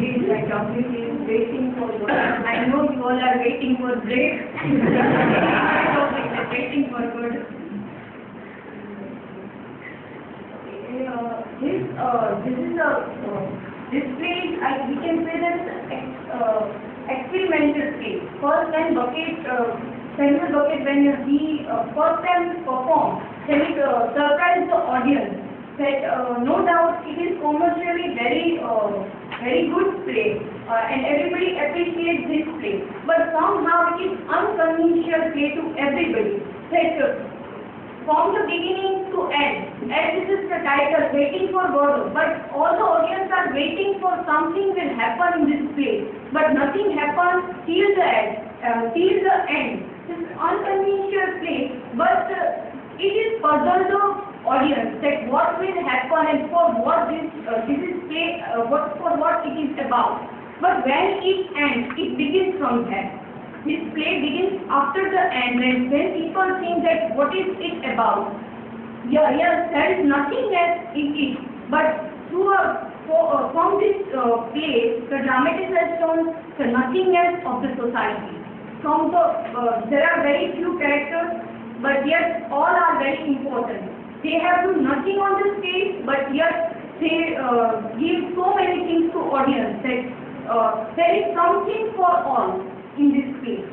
begins like WC is waiting for what? I know you all are waiting for break. waiting for good. Okay, uh, this, uh, this is a, uh, this place, I, we can say that uh, experimental place. First when Beckett, uh, central Beckett when he uh, first time perform, then it uh, surprise the audience that uh, no doubt it is commercially very uh, very good play uh, and everybody appreciates this play. But somehow it is unconventional play to everybody. That uh, from the beginning to end, as this is the title, waiting for Godot, but all the audience are waiting for something will happen in this play, but nothing happens till the end, uh, till the end. This is unconventional play, but uh, it is puzzle the audience that what will happen and for what this uh, this is play, uh, what for what it is about. But when it ends, it begins from there. This play begins after the end and when people think that what is it about? Yeah, yes, there is nothing else in it. But through a, uh, from this uh, play, the dramatist has shown the nothingness of the society. From the, uh, there are very few characters, but yet all are very important. They have do nothing on the stage, but yet they uh, give so many things to audience that uh, there is something for all in this play.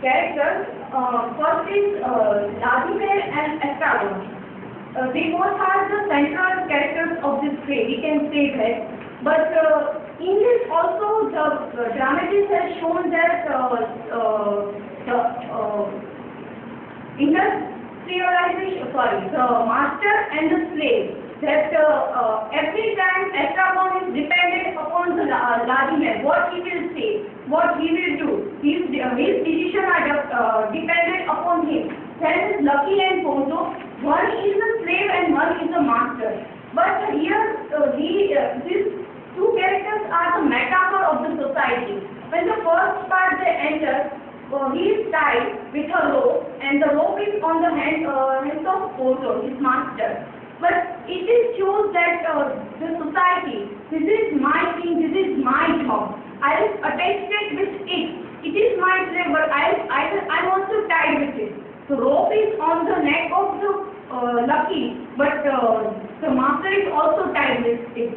Characters, uh, first is uh, and Estragon. Uh, they both are the central characters of this play, we can say that. But uh, in this also the uh, dramatist has shown that uh, uh, the uh, industrialization, sorry, the master and the slave, that uh, uh, every time Estragon is dependent upon the uh, Vladimir, what he will say, what he will do, his, uh, his decision are de- dependent upon him. Then Lucky and Pozzo, one is a slave and one is a master. But here, uh, he, uh, these two characters are the metaphor of the society. When the first part they enter, uh, he is tied with a rope and the rope is on the hand, uh, hands of Pozzo, his master. But it is shows that uh, the society, this is my thing, this is my job. I will attach it with it. It is my slave, but I, I, I'm also tied with it. The rope is on the neck of the uh, lucky, but uh, the master is also tied with it.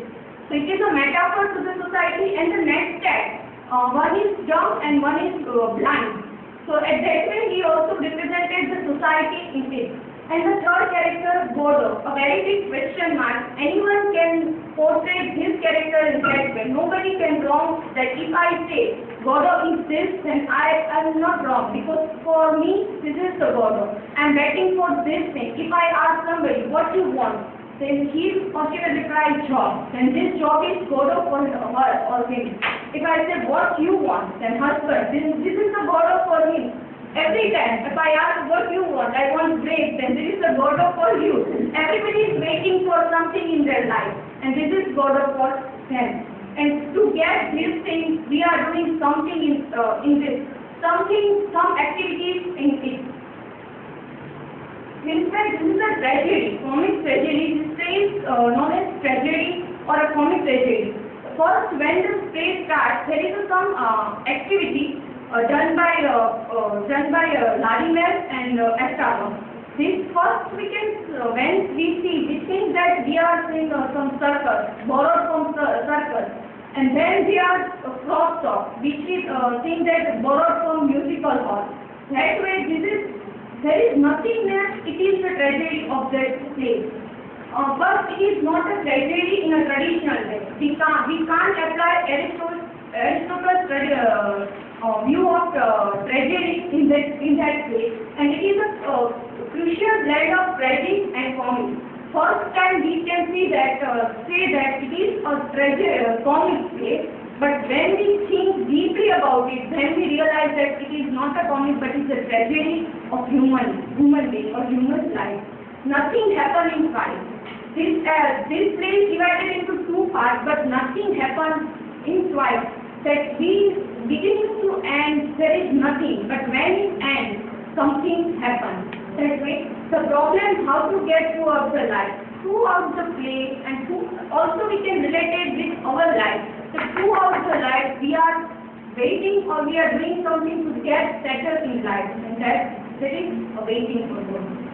So it is a metaphor to the society and the next tag. Uh, one is dumb and one is uh, blind. So at that way he also represented the society in it. And the third character, Godot, a very big question mark. Anyone can portray this character in that way. Nobody can wrong that if I say Godot is this, then I am not wrong because for me this is the Godot. I am waiting for this thing. If I ask somebody what you want, then he or she will reply job. Then this job is Godot for her or him. If I say what you want, then husband, then this is the Godot for him. Every time, if I ask what you want, I want break, then this is the Godot for you. Everybody is waiting for something in their life, and this is Godot for them. And to get these things, we are doing something in uh, in this, something, some activities in it. In fact, this is a tragedy, comic tragedy. This play is uh, known as tragedy or a comic tragedy. First, when the play starts, there is some uh, activity uh, done by uh, uh, done by uh, Vladimir and uh, Estragon. This first we can uh, when we see we think that we are seeing uh, some circus borrowed from cir- circus, and then we are uh, which is uh, think that borrowed from musical hall. That way, this is there is nothing there. It is the tragedy of that place. Uh, but it is not a tragedy in a traditional way. We can't we can't apply Aristotle Aristotle's uh, uh, view of uh, tragedy in that in that way, and it is a uh, crucial blend of tragic and comic. First time we can see that uh, say that it is a tragedy uh, comic play, but when we think deeply about it, then we realize that it is not a comic, but it's a tragedy of human human being or human life. Nothing happened in five. This uh, this play is divided into two parts, but nothing happens in twice. That we beginning to end there is nothing, but when it ends, something happens. That way, the problem how to get throughout the life, throughout the play, and through, also we can relate it with our waiting or we are doing something to get settled in life and that there is a waiting for God.